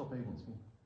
try, try the